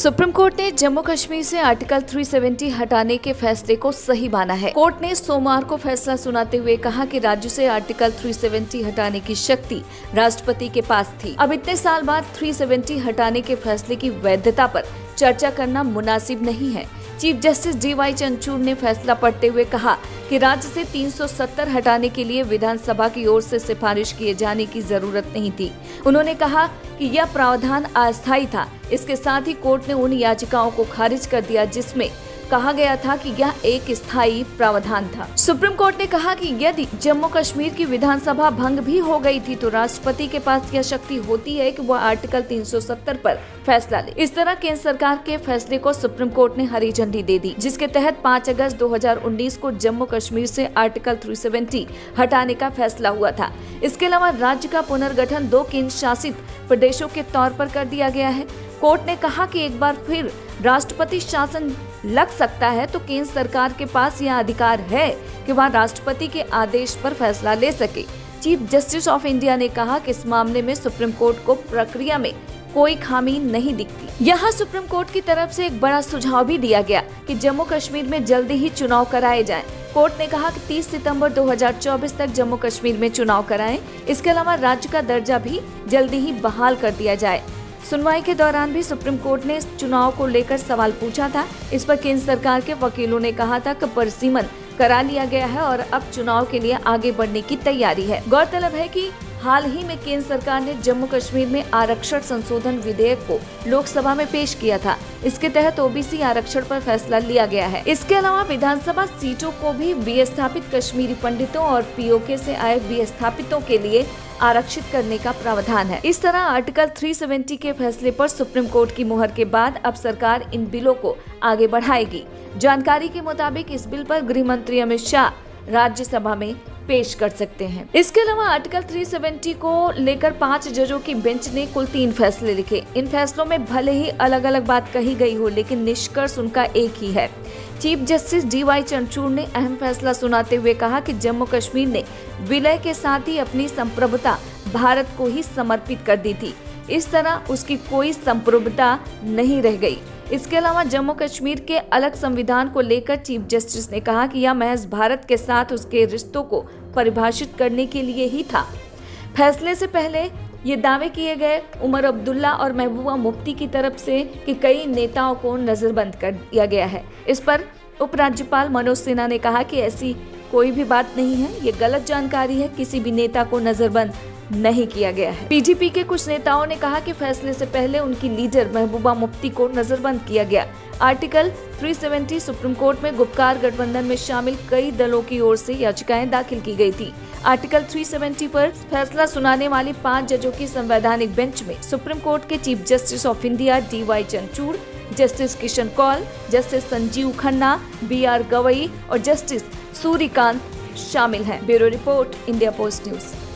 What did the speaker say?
Supreme court ने जम्मू कश्मीर से article 370 हटाने के फैसले को सही माना है। कोर्ट ने सोमवार को फैसला सुनाते हुए कहा कि राज्य से आर्टिकल 370 हटाने की शक्ति राष्ट्रपति के पास थी। अब इतने साल बाद 370 हटाने के फैसले की वैधता पर चर्चा करना मुनासिब नहीं है। Chief justice D Y Chandrachud ने फैसला पढ़ते हुए कहा कि राज्य से 370 हटाने के लिए विधानसभा की ओर से सिफारिश किए जाने की ज़रूरत नहीं थी। उन्होंने कहा कि यह प्रावधान अस्थायी था। इसके साथ ही कोर्ट ने उन याचिकाओं को खारिज कर दिया, जिसमें कहा गया था कि यह एक स्थायी प्रावधान था। सुप्रीम कोर्ट ने कहा कि यदि जम्मू कश्मीर की विधानसभा भंग भी हो गई थी तो राष्ट्रपति के पास यह शक्ति होती है कि वह आर्टिकल 370 पर फैसला ले। इस तरह केंद्र सरकार के फैसले को सुप्रीम कोर्ट ने हरी झंडी दे दी, जिसके तहत 5 अगस्त 2019 को जम्मू कश्मीर से आर्टिकल 370 हटाने का फैसला हुआ था। इसके अलावा राज्य का पुनर्गठन दो केंद्र शासित प्रदेशों के तौर पर कर दिया गया है। कोर्ट ने कहा कि एक बार फिर राष्ट्रपति शासन लग सकता है तो केंद्र सरकार के पास यह अधिकार है कि वह राष्ट्रपति के आदेश पर फैसला ले सके चीफ जस्टिस ऑफ़ इंडिया ने कहा कि इस मामले में सुप्रीम कोर्ट को प्रक्रिया में कोई खामी नहीं दिखती यहाँ सुप्रीम कोर्ट की तरफ़ से एक बड़ा सुझाव भी दिया गया कि जम्मू कश्मीर में जल्दी ही चुनाव कराए जाएँ। कोर्ट ने कहा कि 30 सितंबर 2024 तक जम्मू कश्मीर में चुनाव कराएँ। इसके अलावा राज्य का दर्जा भी जल्दी ही बहाल कर दिया जाए सुनवाई के दौरान भी सुप्रीम कोर्ट ने चुनाव को लेकर सवाल पूछा था। इस पर केंद्र सरकार के वकीलों ने कहा था कि परसीमन करा लिया गया है और अब चुनाव के लिए आगे बढ़ने की तैयारी है। गौरतलब है कि हाल ही में केंद्र सरकार ने जम्मू कश्मीर में आरक्षण संशोधन विधेयक को लोकसभा में पेश किया था। इसके तहत ओबीसी आरक्षण पर फैसला लिया गया है। इसके अलावा विधानसभा सीटों को भी विस्थापित कश्मीरी पंडितों और पीओके से आए विस्थापितों के लिए आरक्षित करने का प्रावधान है। इस तरह आर्टिकल 370 के फैसले पर सुप्रीम कोर्ट की मुहर के बाद अब सरकार इन बिलों को आगे बढ़ाएगी। जानकारी के मुताबिक इस बिल पर गृह मंत्री अमित शाह राज्यसभा में पेश कर सकते हैं। इसके अलावा आर्टिकल 370 को लेकर पाँच जजों की बेंच ने कुल तीन फैसले लिखे। इन फैसलों में भले ही अलग अलग बात कही गई हो, लेकिन निष्कर्ष उनका एक ही है। Chief justice D Y Chandrachud ने अहम फैसला सुनाते हुए कहा कि जम्मू कश्मीर ने विलय के साथ ही अपनी संप्रभुता भारत को ही समर्पित कर दी थी। इस तरह उसकी कोई संप्रभुता नहीं रह गई। इसके अलावा जम्मू कश्मीर के अलग संविधान को लेकर चीफ जस्टिस ने कहा कि यह महज भारत के साथ उसके रिश्तों को परिभाषित करने के लिए ही था। फैसले से पहले ये दावे किए गए उमर अब्दुल्ला और महबूबा मुफ्ती की तरफ़ से कि कई नेताओं को नजरबंद कर दिया गया है। इस पर उपराज्यपाल मनोज सिन्हा ने कहा कि ऐसी कोई भी बात नहीं है, ये गलत जानकारी है, किसी भी नेता को नजरबंद नहीं किया गया है। पीडीपी के कुछ नेताओं ने कहा कि फैसले से पहले उनकी लीडर महबूबा मुफ्ती को नजरबंद किया गया। आर्टिकल 370 सुप्रीम कोर्ट में गुप्कार गठबंधन में शामिल कई दलों की ओर से याचिकाएँ दाखिल की गई थी। आर्टिकल 370 पर फैसला सुनाने वाली पाँच जजों की संवैधानिक बेंच में सुप्रीम कोर्ट के chief justice of India D Y Chandrachud justice Kishan Kaul, justice Sanjiv Khanna, B R Gavai और जस्टिस सूर्यकांत शामिल हैं। Bureau report, India Post news.